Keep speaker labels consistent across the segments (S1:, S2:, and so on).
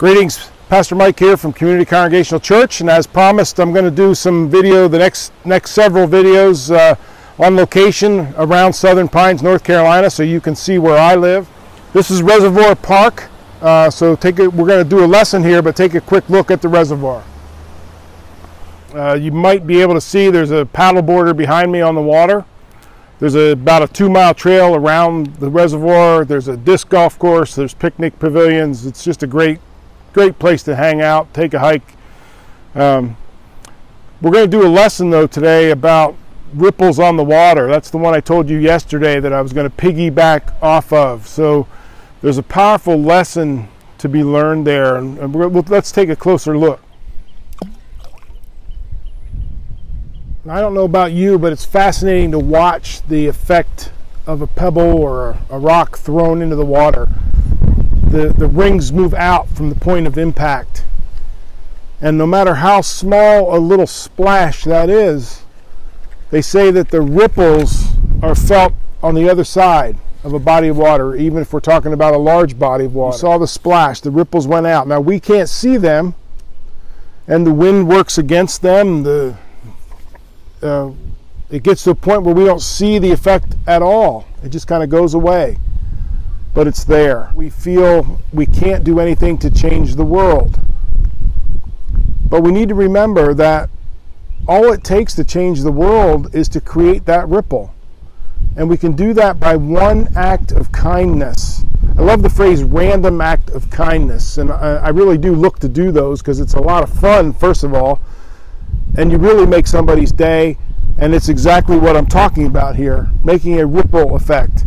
S1: Greetings, Pastor Mike here from Community Congregational Church, and as promised, I'm going to do some video, the next next several videos uh, on location around Southern Pines, North Carolina, so you can see where I live. This is Reservoir Park, uh, so take a, we're going to do a lesson here, but take a quick look at the reservoir. Uh, you might be able to see there's a paddle boarder behind me on the water. There's a, about a two mile trail around the reservoir. There's a disc golf course. There's picnic pavilions. It's just a great great place to hang out, take a hike. Um, we're going to do a lesson though today about ripples on the water. That's the one I told you yesterday that I was going to piggyback off of. So there's a powerful lesson to be learned there, and let's take a closer look. I don't know about you, but it's fascinating to watch the effect of a pebble or a rock thrown into the water the, the rings move out from the point of impact. And no matter how small a little splash that is, they say that the ripples are felt on the other side of a body of water, even if we're talking about a large body of water. You saw the splash, the ripples went out. Now we can't see them, and the wind works against them. The uh, it gets to a point where we don't see the effect at all. It just kind of goes away but it's there. We feel we can't do anything to change the world. But we need to remember that all it takes to change the world is to create that ripple. And we can do that by one act of kindness. I love the phrase random act of kindness. And I, really do look to do those because it's a lot of fun, first of all. And you really make somebody's day. And it's exactly what I'm talking about here making a ripple effect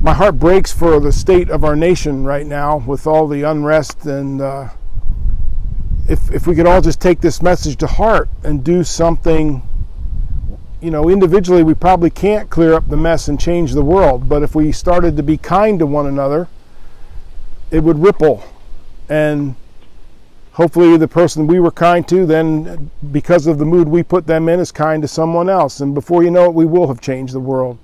S1: my heart breaks for the state of our nation right now with all the unrest and uh, if, if we could all just take this message to heart and do something you know individually we probably can't clear up the mess and change the world but if we started to be kind to one another it would ripple. And hopefully the person we were kind to then because of the mood we put them in is kind to someone else. And before you know it we will have changed the world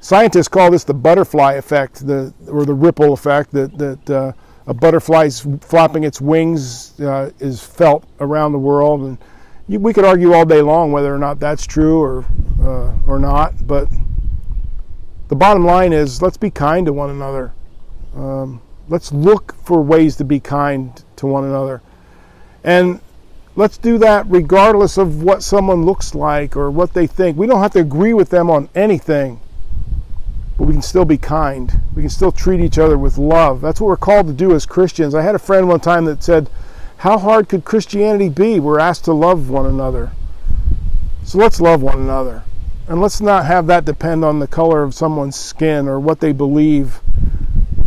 S1: Scientists call this the butterfly effect, the, or the ripple effect, that, that uh, a butterfly's flapping its wings uh, is felt around the world. And you, we could argue all day long whether or not that's true or, uh, or not, but the bottom line is let's be kind to one another. Um, let's look for ways to be kind to one another. And let's do that regardless of what someone looks like or what they think. We don't have to agree with them on anything but we can still be kind. We can still treat each other with love. That's what we're called to do as Christians. I had a friend one time that said, How hard could Christianity be? We're asked to love one another. So let's love one another. And let's not have that depend on the color of someone's skin or what they believe.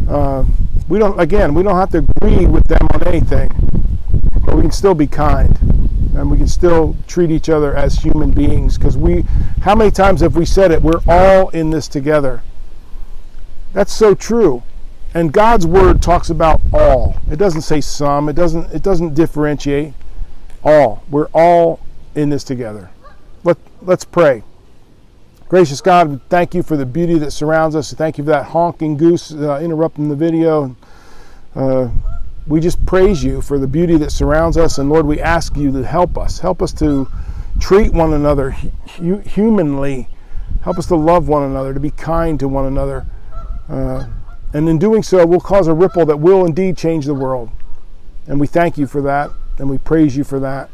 S1: Uh, we don't, again, we don't have to agree with them on anything, but we can still be kind and we can still treat each other as human beings because we how many times have we said it we're all in this together that's so true. And God's word talks about all. It doesn't say some. It doesn't it doesn't differentiate. All. We're all in this together. Let let's pray. Gracious God, thank you for the beauty that surrounds us. Thank you for that honking goose uh, interrupting the video. Uh, we just praise you for the beauty that surrounds us. And Lord, we ask you to help us. Help us to treat one another hu- humanly. Help us to love one another, to be kind to one another. Uh, and in doing so, we'll cause a ripple that will indeed change the world. And we thank you for that, and we praise you for that.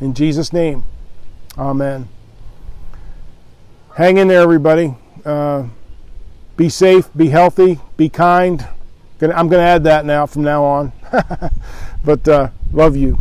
S1: In Jesus' name, amen. Hang in there, everybody. Uh, be safe, be healthy, be kind. I'm going to add that now from now on. but uh, love you.